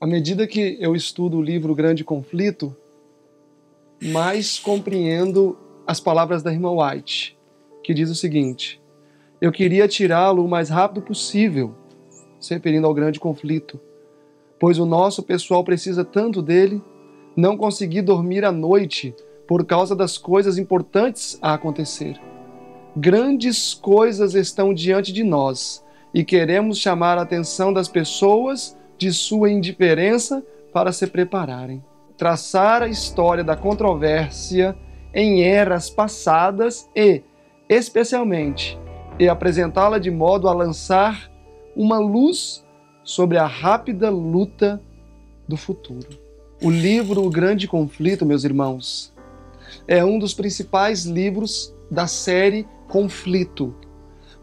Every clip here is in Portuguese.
À medida que eu estudo o livro Grande Conflito, mais compreendo as palavras da irmã White, que diz o seguinte: Eu queria tirá-lo o mais rápido possível, se referindo ao grande conflito, pois o nosso pessoal precisa tanto dele, não consegui dormir à noite por causa das coisas importantes a acontecer. Grandes coisas estão diante de nós e queremos chamar a atenção das pessoas de sua indiferença para se prepararem. Traçar a história da controvérsia em eras passadas e, especialmente, e apresentá-la de modo a lançar uma luz sobre a rápida luta do futuro. O livro O Grande Conflito, meus irmãos, é um dos principais livros da série Conflito,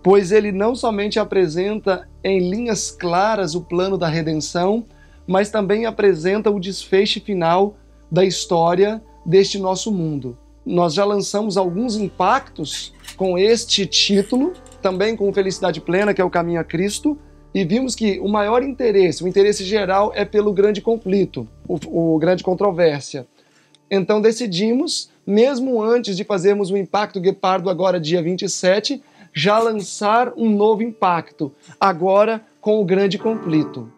pois ele não somente apresenta em linhas claras o plano da redenção, mas também apresenta o desfecho final da história deste nosso mundo. Nós já lançamos alguns impactos com este título, também com Felicidade Plena, que é o caminho a Cristo, e vimos que o maior interesse, o interesse geral, é pelo grande conflito, o, o grande controvérsia. Então decidimos, mesmo antes de fazermos o Impacto Guepardo agora dia 27, já lançar um novo impacto, agora com o grande conflito.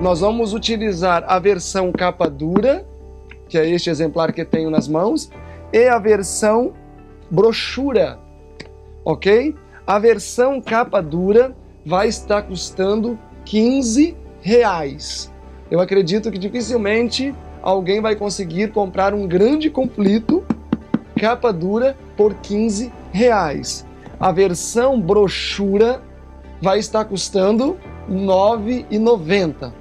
Nós vamos utilizar a versão capa dura, que é este exemplar que tenho nas mãos, e a versão brochura, ok? A versão capa dura vai estar custando 15 reais. Eu acredito que dificilmente alguém vai conseguir comprar um grande conflito capa dura por 15 reais. A versão brochura vai estar custando R$ 9,90.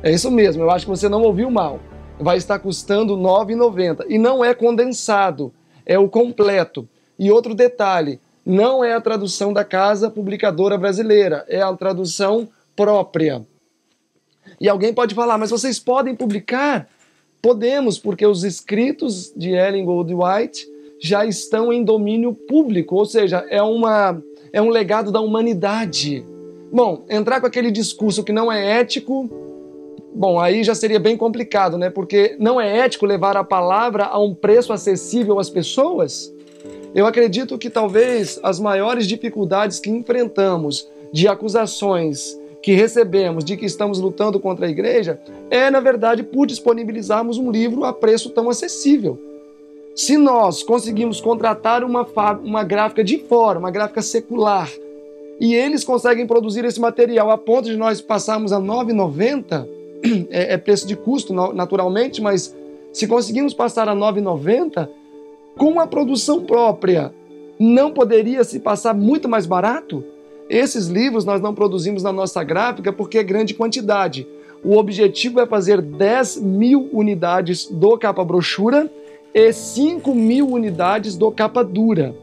É isso mesmo, eu acho que você não ouviu mal. Vai estar custando R$ 9,90 e não é condensado, é o completo. E outro detalhe, não é a tradução da casa publicadora brasileira, é a tradução própria. E alguém pode falar, mas vocês podem publicar? Podemos, porque os escritos de Ellen Gold White já estão em domínio público, ou seja, é, uma, é um legado da humanidade. Bom, entrar com aquele discurso que não é ético, bom, aí já seria bem complicado, né? Porque não é ético levar a palavra a um preço acessível às pessoas. Eu acredito que talvez as maiores dificuldades que enfrentamos de acusações que recebemos de que estamos lutando contra a igreja é, na verdade, por disponibilizarmos um livro a preço tão acessível. Se nós conseguimos contratar uma, uma gráfica de fora, uma gráfica secular, e eles conseguem produzir esse material a ponto de nós passarmos a R$ 9,90, é, é preço de custo naturalmente, mas se conseguimos passar a R$ 9,90, com a produção própria, não poderia se passar muito mais barato? Esses livros nós não produzimos na nossa gráfica porque é grande quantidade. O objetivo é fazer 10 mil unidades do capa brochura e 5 mil unidades do capa dura.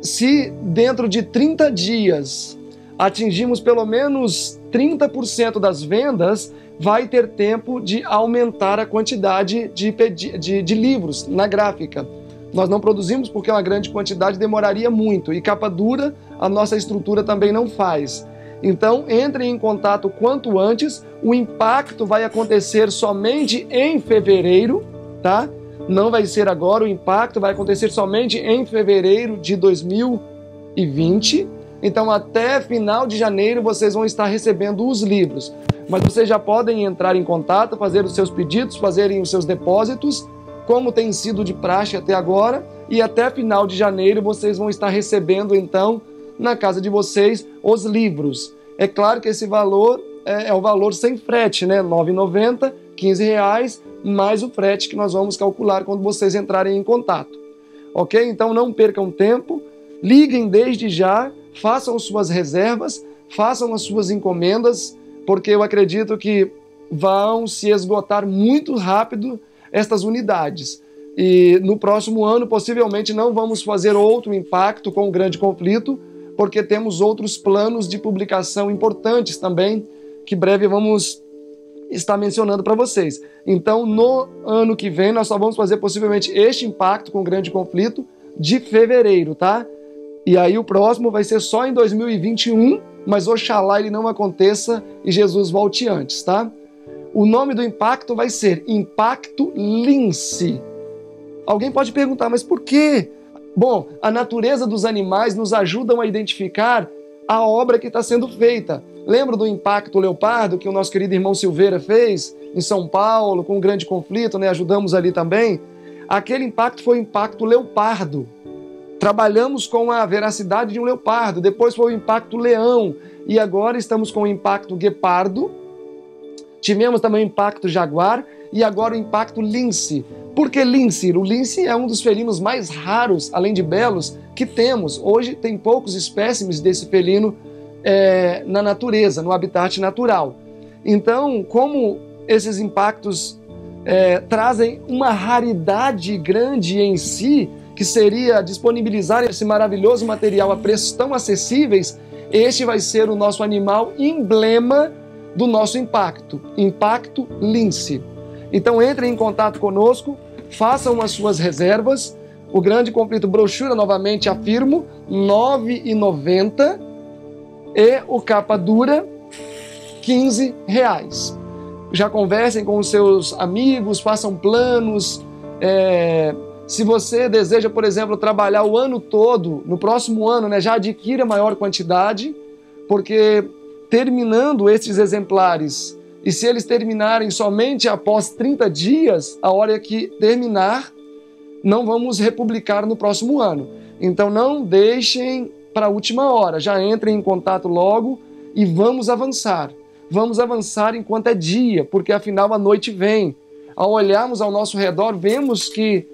Se dentro de 30 dias atingimos pelo menos 30% das vendas, vai ter tempo de aumentar a quantidade de, de, de livros na gráfica. Nós não produzimos porque uma grande quantidade demoraria muito e capa dura a nossa estrutura também não faz. Então, entrem em contato quanto antes. O impacto vai acontecer somente em fevereiro, tá? Não vai ser agora, o impacto vai acontecer somente em fevereiro de 2020. Então, até final de janeiro, vocês vão estar recebendo os livros. Mas vocês já podem entrar em contato, fazer os seus pedidos, fazerem os seus depósitos como tem sido de praxe até agora, e até final de janeiro vocês vão estar recebendo então na casa de vocês os livros. É claro que esse valor é, é o valor sem frete, né? R$ 9,90, 15 reais, mais o frete que nós vamos calcular quando vocês entrarem em contato. Ok? Então não percam tempo, liguem desde já, façam suas reservas, façam as suas encomendas, porque eu acredito que vão se esgotar muito rápido estas unidades. E no próximo ano, possivelmente, não vamos fazer outro impacto com o grande conflito, porque temos outros planos de publicação importantes também, que breve vamos está mencionando para vocês. Então, no ano que vem, nós só vamos fazer possivelmente este impacto com o grande conflito de fevereiro, tá? E aí o próximo vai ser só em 2021, mas oxalá ele não aconteça e Jesus volte antes, tá? O nome do impacto vai ser Impacto Lince. Alguém pode perguntar, mas por quê? Bom, a natureza dos animais nos ajudam a identificar a obra que está sendo feita. Lembra do impacto leopardo que o nosso querido irmão Silveira fez em São Paulo, com um grande conflito, né? Ajudamos ali também. Aquele impacto foi o impacto leopardo. Trabalhamos com a veracidade de um leopardo, depois foi o impacto leão, e agora estamos com o impacto guepardo. Tivemos também o impacto jaguar e agora o impacto lince. Por que lince? O lince é um dos felinos mais raros, além de belos, que temos. Hoje tem poucos espécimes desse felino é, na natureza, no habitat natural. Então, como esses impactos é, trazem uma raridade grande em si, que seria disponibilizar esse maravilhoso material a preços tão acessíveis, este vai ser o nosso animal emblema do nosso impacto, impacto lince. Então entre em contato conosco, façam as suas reservas. O grande conflito brochura, novamente afirmo, R$ 9,90 e o capa dura, 15 reais. Já conversem com os seus amigos, façam planos. É, se você deseja, por exemplo, trabalhar o ano todo, no próximo ano, né, já adquira maior quantidade, porque terminando estes exemplares e se eles terminarem somente após 30 dias, a hora que terminar, não vamos republicar no próximo ano. Então não deixem para a última hora, já entrem em contato logo e vamos avançar. Vamos avançar enquanto é dia, porque afinal a noite vem. Ao olharmos ao nosso redor, vemos que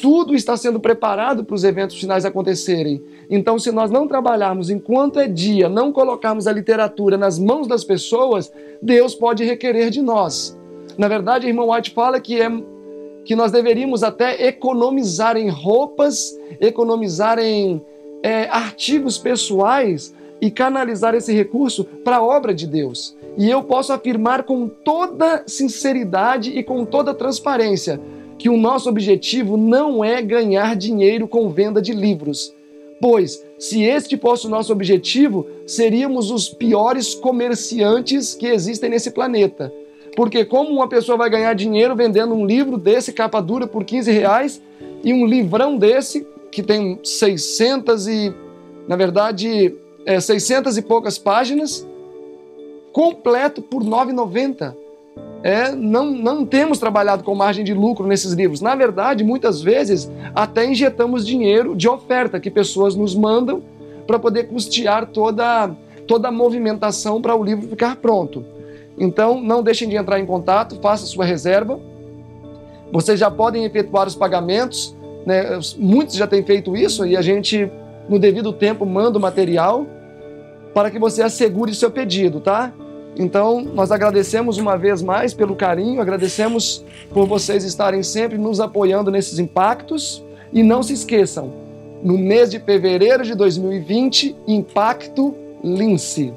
tudo está sendo preparado para os eventos finais acontecerem. Então, se nós não trabalharmos enquanto é dia, não colocarmos a literatura nas mãos das pessoas, Deus pode requerer de nós. Na verdade, irmão White fala que é que nós deveríamos até economizar em roupas, economizar em é, artigos pessoais e canalizar esse recurso para a obra de Deus. E eu posso afirmar com toda sinceridade e com toda transparência que o nosso objetivo não é ganhar dinheiro com venda de livros. Pois, se este fosse o nosso objetivo, seríamos os piores comerciantes que existem nesse planeta. Porque como uma pessoa vai ganhar dinheiro vendendo um livro desse, capa dura, por 15 reais, e um livrão desse, que tem 600 e, na verdade, é, 600 e poucas páginas, completo por 9,90 é, não, não temos trabalhado com margem de lucro nesses livros. Na verdade, muitas vezes até injetamos dinheiro de oferta que pessoas nos mandam para poder custear toda, toda a movimentação para o livro ficar pronto. Então, não deixem de entrar em contato, faça sua reserva. Vocês já podem efetuar os pagamentos, né? muitos já têm feito isso e a gente, no devido tempo, manda o material para que você assegure seu pedido, tá? Então, nós agradecemos uma vez mais pelo carinho, agradecemos por vocês estarem sempre nos apoiando nesses impactos. E não se esqueçam, no mês de fevereiro de 2020, Impacto Lince.